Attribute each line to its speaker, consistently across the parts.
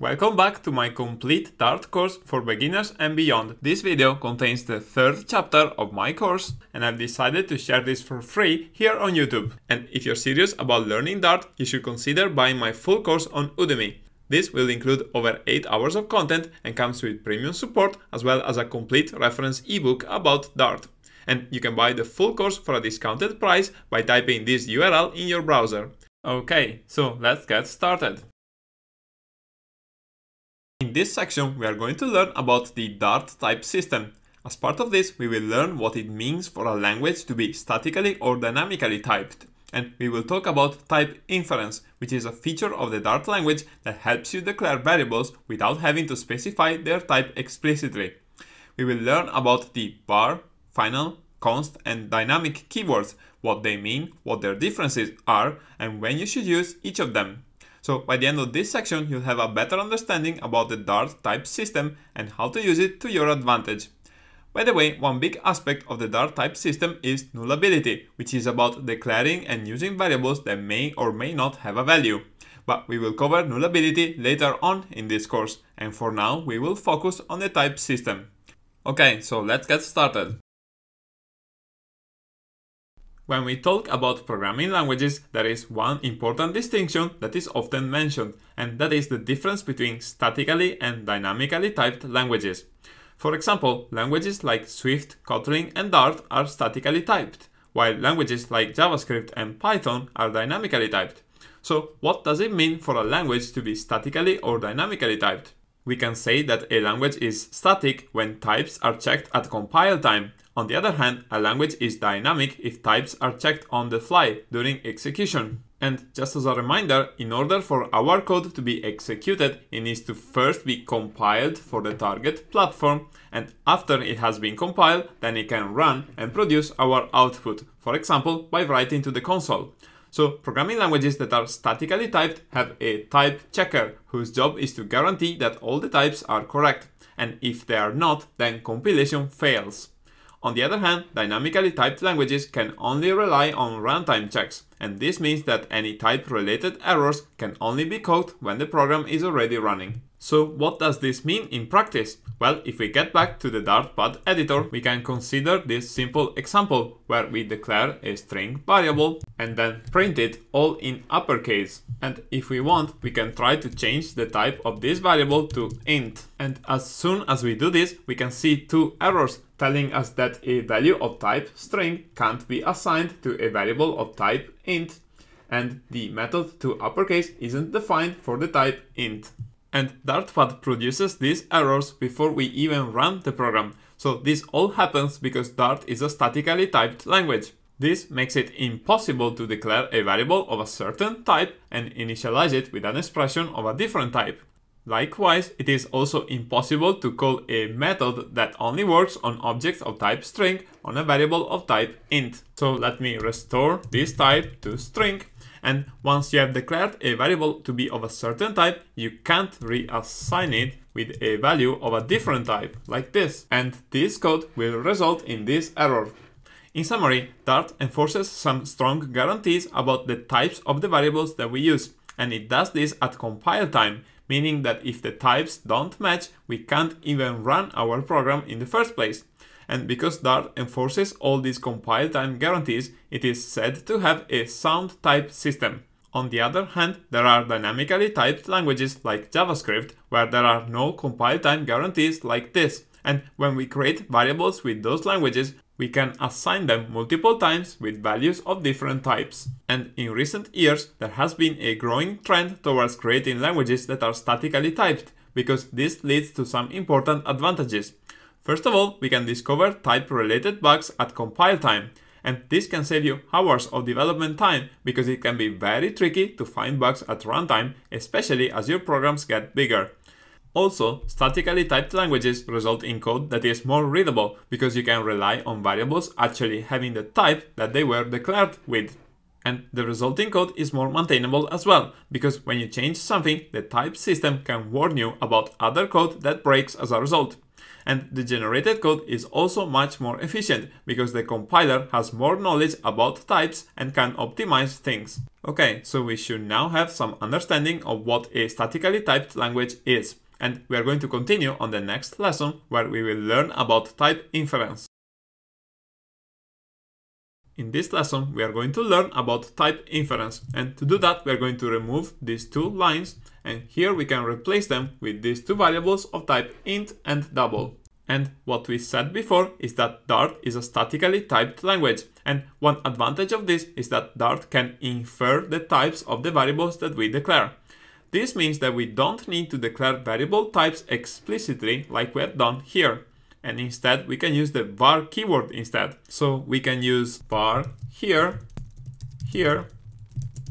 Speaker 1: Welcome back to my complete Dart course for beginners and beyond. This video contains the third chapter of my course and I've decided to share this for free here on YouTube. And if you're serious about learning Dart, you should consider buying my full course on Udemy. This will include over 8 hours of content and comes with premium support as well as a complete reference ebook about Dart. And you can buy the full course for a discounted price by typing this URL in your browser. Okay, so let's get started. In this section, we are going to learn about the Dart type system. As part of this, we will learn what it means for a language to be statically or dynamically typed. And we will talk about type inference, which is a feature of the Dart language that helps you declare variables without having to specify their type explicitly. We will learn about the var, final, const, and dynamic keywords, what they mean, what their differences are, and when you should use each of them. So by the end of this section, you'll have a better understanding about the Dart type system and how to use it to your advantage. By the way, one big aspect of the Dart type system is nullability, which is about declaring and using variables that may or may not have a value. But we will cover nullability later on in this course, and for now we will focus on the type system. Okay, so let's get started. When we talk about programming languages, there is one important distinction that is often mentioned, and that is the difference between statically and dynamically typed languages. For example, languages like Swift, Kotlin, and Dart are statically typed, while languages like JavaScript and Python are dynamically typed. So, what does it mean for a language to be statically or dynamically typed? We can say that a language is static when types are checked at compile time, on the other hand, a language is dynamic if types are checked on the fly during execution. And just as a reminder, in order for our code to be executed, it needs to first be compiled for the target platform, and after it has been compiled, then it can run and produce our output, for example, by writing to the console. So programming languages that are statically typed have a type checker, whose job is to guarantee that all the types are correct, and if they are not, then compilation fails. On the other hand, dynamically typed languages can only rely on runtime checks, and this means that any type-related errors can only be caught when the program is already running. So what does this mean in practice? Well, if we get back to the Dartpad editor, we can consider this simple example where we declare a string variable and then print it all in uppercase. And if we want, we can try to change the type of this variable to int. And as soon as we do this, we can see two errors telling us that a value of type string can't be assigned to a variable of type int and the method to uppercase isn't defined for the type int. And Dartpad produces these errors before we even run the program. So this all happens because Dart is a statically typed language. This makes it impossible to declare a variable of a certain type and initialize it with an expression of a different type. Likewise, it is also impossible to call a method that only works on objects of type string on a variable of type int. So let me restore this type to string and once you have declared a variable to be of a certain type, you can't reassign it with a value of a different type, like this. And this code will result in this error. In summary, Dart enforces some strong guarantees about the types of the variables that we use, and it does this at compile time, meaning that if the types don't match, we can't even run our program in the first place and because Dart enforces all these compile time guarantees, it is said to have a sound type system. On the other hand, there are dynamically typed languages like JavaScript where there are no compile time guarantees like this. And when we create variables with those languages, we can assign them multiple times with values of different types. And in recent years, there has been a growing trend towards creating languages that are statically typed, because this leads to some important advantages. First of all, we can discover type-related bugs at compile time, and this can save you hours of development time because it can be very tricky to find bugs at runtime, especially as your programs get bigger. Also, statically typed languages result in code that is more readable because you can rely on variables actually having the type that they were declared with. And the resulting code is more maintainable as well, because when you change something, the type system can warn you about other code that breaks as a result. And the generated code is also much more efficient because the compiler has more knowledge about types and can optimize things. Okay, so we should now have some understanding of what a statically typed language is. And we are going to continue on the next lesson where we will learn about type inference. In this lesson, we are going to learn about type inference. And to do that, we are going to remove these two lines. And here we can replace them with these two variables of type int and double. And what we said before is that Dart is a statically typed language. And one advantage of this is that Dart can infer the types of the variables that we declare. This means that we don't need to declare variable types explicitly like we have done here and instead we can use the var keyword instead. So we can use var here, here,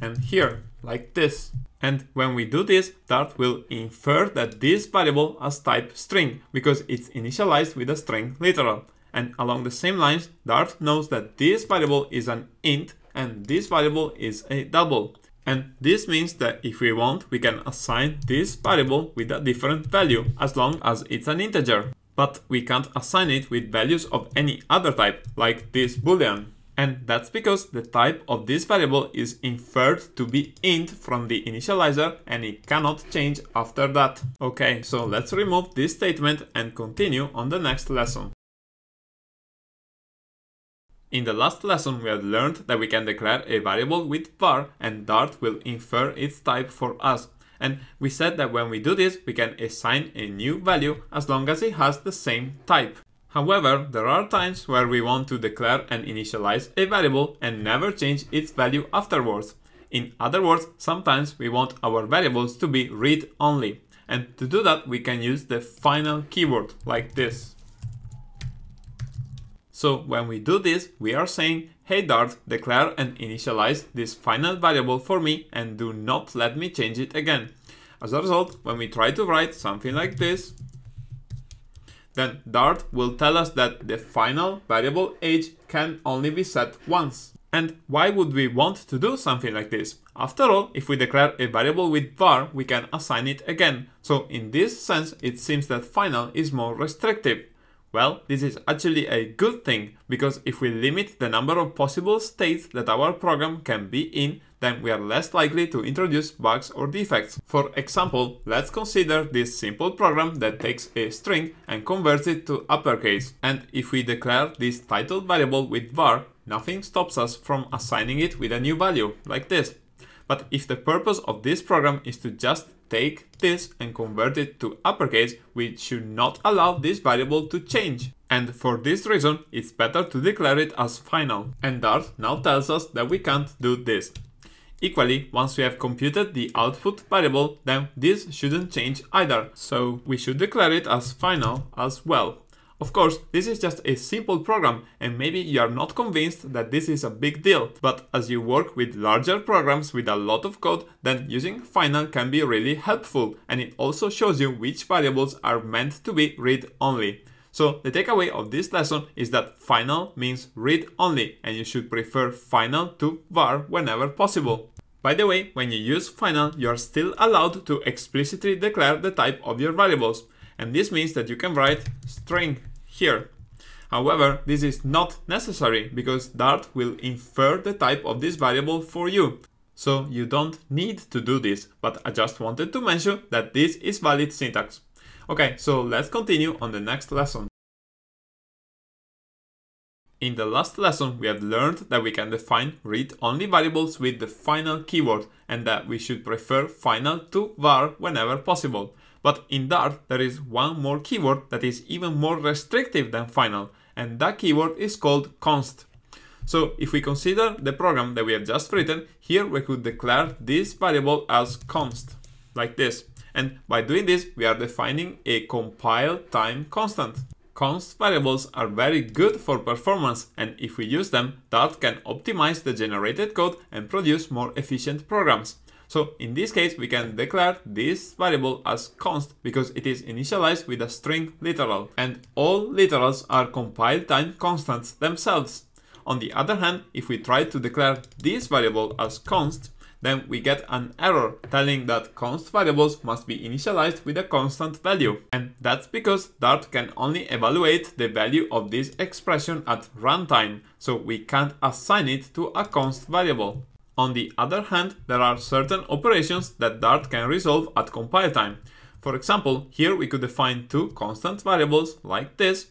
Speaker 1: and here, like this. And when we do this, Dart will infer that this variable has type string, because it's initialized with a string literal. And along the same lines, Dart knows that this variable is an int, and this variable is a double. And this means that if we want, we can assign this variable with a different value, as long as it's an integer but we can't assign it with values of any other type, like this boolean. And that's because the type of this variable is inferred to be int from the initializer and it cannot change after that. Okay, so let's remove this statement and continue on the next lesson. In the last lesson we had learned that we can declare a variable with var and Dart will infer its type for us. And we said that when we do this, we can assign a new value as long as it has the same type. However, there are times where we want to declare and initialize a variable and never change its value afterwards. In other words, sometimes we want our variables to be read-only. And to do that, we can use the final keyword, like this. So when we do this, we are saying, hey Dart, declare and initialize this final variable for me and do not let me change it again. As a result, when we try to write something like this, then Dart will tell us that the final variable age can only be set once. And why would we want to do something like this? After all, if we declare a variable with var, we can assign it again. So in this sense, it seems that final is more restrictive. Well, this is actually a good thing, because if we limit the number of possible states that our program can be in, then we are less likely to introduce bugs or defects. For example, let's consider this simple program that takes a string and converts it to uppercase. And if we declare this title variable with var, nothing stops us from assigning it with a new value, like this. But if the purpose of this program is to just take this and convert it to uppercase, we should not allow this variable to change. And for this reason, it's better to declare it as final. And Dart now tells us that we can't do this. Equally, once we have computed the output variable, then this shouldn't change either, so we should declare it as final as well. Of course, this is just a simple program and maybe you are not convinced that this is a big deal, but as you work with larger programs with a lot of code, then using final can be really helpful and it also shows you which variables are meant to be read-only. So the takeaway of this lesson is that final means read only and you should prefer final to var whenever possible. By the way, when you use final, you are still allowed to explicitly declare the type of your variables. And this means that you can write string here. However, this is not necessary because Dart will infer the type of this variable for you. So you don't need to do this, but I just wanted to mention that this is valid syntax. Okay, so let's continue on the next lesson. In the last lesson, we have learned that we can define read-only variables with the final keyword and that we should prefer final to var whenever possible. But in Dart, there is one more keyword that is even more restrictive than final, and that keyword is called const. So if we consider the program that we have just written, here we could declare this variable as const, like this. And by doing this, we are defining a compile time constant. Const variables are very good for performance, and if we use them, Dart can optimize the generated code and produce more efficient programs. So in this case, we can declare this variable as const because it is initialized with a string literal and all literals are compile time constants themselves. On the other hand, if we try to declare this variable as const, then we get an error telling that const variables must be initialized with a constant value. And that's because Dart can only evaluate the value of this expression at runtime, so we can't assign it to a const variable. On the other hand, there are certain operations that Dart can resolve at compile time. For example, here we could define two constant variables like this,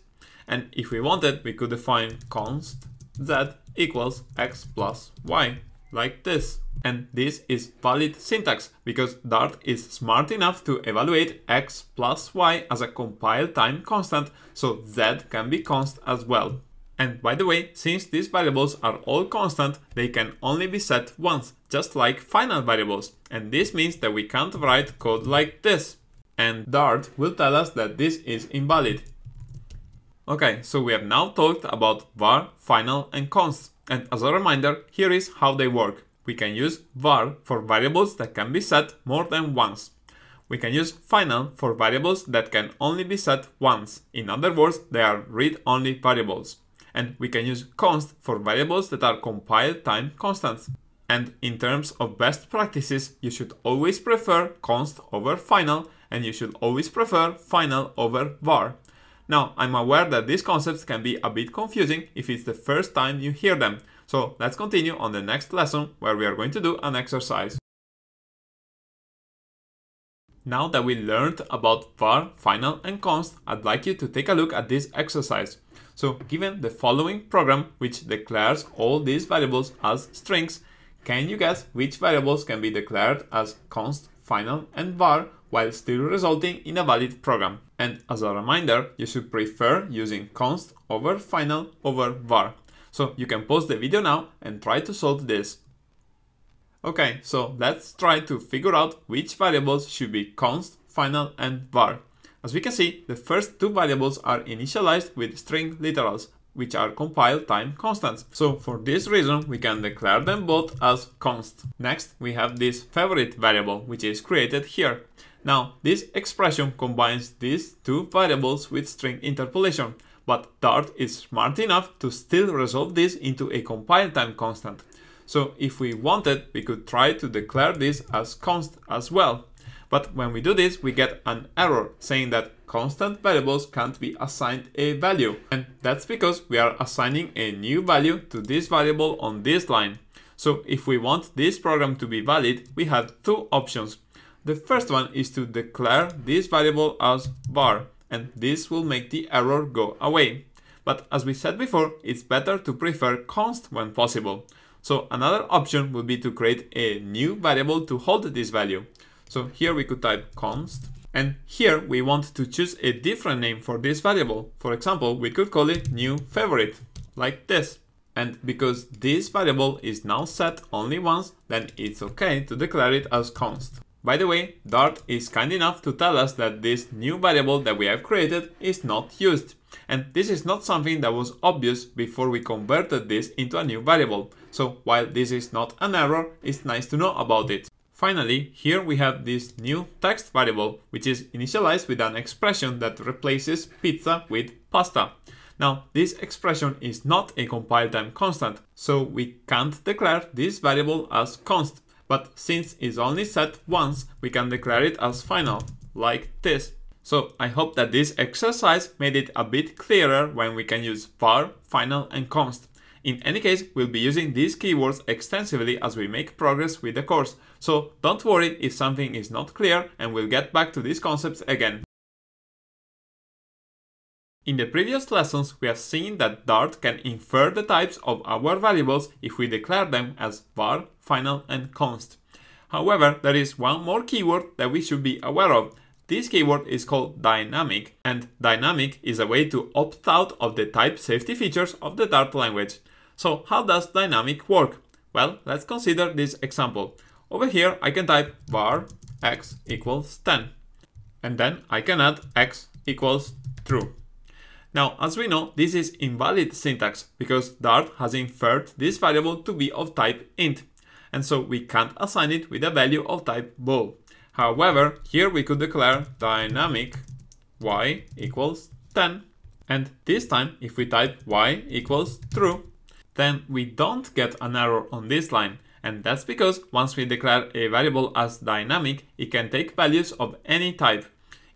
Speaker 1: and if we wanted, we could define const z equals x plus y, like this. And this is valid syntax, because Dart is smart enough to evaluate x plus y as a compile time constant, so z can be const as well. And by the way, since these variables are all constant, they can only be set once, just like final variables. And this means that we can't write code like this and Dart will tell us that this is invalid. Okay, so we have now talked about var, final and const. And as a reminder, here is how they work. We can use var for variables that can be set more than once. We can use final for variables that can only be set once. In other words, they are read-only variables. And we can use const for variables that are compile time constants. And in terms of best practices, you should always prefer const over final and you should always prefer final over var. Now, I'm aware that these concepts can be a bit confusing if it's the first time you hear them, so let's continue on the next lesson where we are going to do an exercise. Now that we learned about var, final and const, I'd like you to take a look at this exercise. So given the following program which declares all these variables as strings, can you guess which variables can be declared as const, final and var while still resulting in a valid program. And as a reminder, you should prefer using const over final over var. So you can pause the video now and try to solve this. Okay, so let's try to figure out which variables should be const, final and var. As we can see, the first two variables are initialized with string literals, which are compile time constants. So for this reason, we can declare them both as const. Next, we have this favorite variable, which is created here. Now, this expression combines these two variables with string interpolation, but Dart is smart enough to still resolve this into a compile time constant. So if we wanted, we could try to declare this as const as well. But when we do this, we get an error saying that constant variables can't be assigned a value. And that's because we are assigning a new value to this variable on this line. So if we want this program to be valid, we have two options. The first one is to declare this variable as var, and this will make the error go away. But as we said before, it's better to prefer const when possible. So another option would be to create a new variable to hold this value. So here we could type const, and here we want to choose a different name for this variable. For example, we could call it new favorite, like this. And because this variable is now set only once, then it's okay to declare it as const. By the way, Dart is kind enough to tell us that this new variable that we have created is not used. And this is not something that was obvious before we converted this into a new variable. So while this is not an error, it's nice to know about it. Finally, here we have this new text variable, which is initialized with an expression that replaces pizza with pasta. Now, this expression is not a compile time constant, so we can't declare this variable as const, but since it's only set once, we can declare it as final, like this. So I hope that this exercise made it a bit clearer when we can use var, final and const. In any case, we'll be using these keywords extensively as we make progress with the course, so don't worry if something is not clear and we'll get back to these concepts again. In the previous lessons, we have seen that Dart can infer the types of our variables if we declare them as var, final, and const. However, there is one more keyword that we should be aware of. This keyword is called dynamic, and dynamic is a way to opt out of the type safety features of the Dart language. So how does dynamic work? Well, let's consider this example. Over here, I can type var x equals 10, and then I can add x equals true. Now, as we know, this is invalid syntax because Dart has inferred this variable to be of type int, and so we can't assign it with a value of type bool. However, here we could declare dynamic y equals 10, and this time if we type y equals true, then we don't get an error on this line, And that's because once we declare a variable as dynamic, it can take values of any type.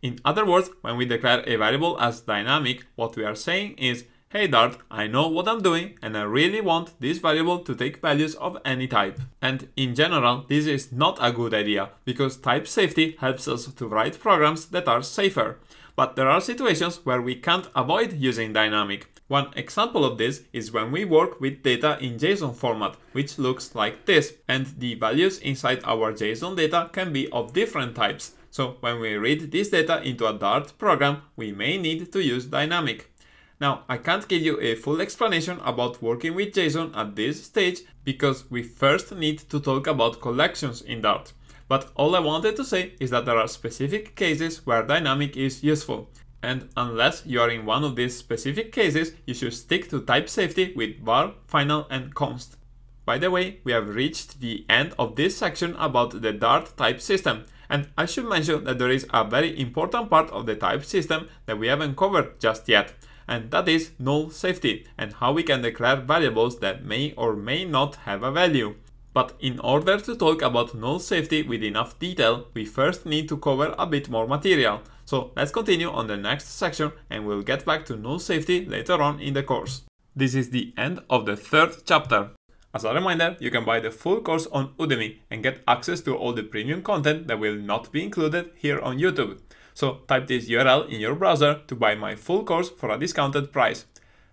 Speaker 1: In other words, when we declare a variable as dynamic, what we are saying is, hey Dart, I know what I'm doing and I really want this variable to take values of any type. And in general, this is not a good idea because type safety helps us to write programs that are safer. But there are situations where we can't avoid using dynamic. One example of this is when we work with data in JSON format, which looks like this, and the values inside our JSON data can be of different types. So when we read this data into a Dart program, we may need to use dynamic. Now, I can't give you a full explanation about working with JSON at this stage because we first need to talk about collections in Dart. But all I wanted to say is that there are specific cases where dynamic is useful. And unless you are in one of these specific cases, you should stick to type safety with var, final, and const. By the way, we have reached the end of this section about the Dart type system. And I should mention that there is a very important part of the type system that we haven't covered just yet, and that is null safety and how we can declare variables that may or may not have a value. But in order to talk about null safety with enough detail, we first need to cover a bit more material. So let's continue on the next section and we'll get back to null safety later on in the course. This is the end of the third chapter. As a reminder, you can buy the full course on Udemy and get access to all the premium content that will not be included here on YouTube. So type this URL in your browser to buy my full course for a discounted price.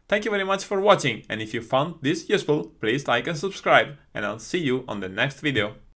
Speaker 1: Thank you very much for watching and if you found this useful, please like and subscribe and I'll see you on the next video.